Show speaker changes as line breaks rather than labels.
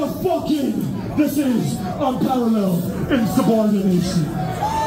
motherfucking, this is unparalleled insubordination.